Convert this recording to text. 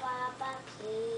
爸爸皮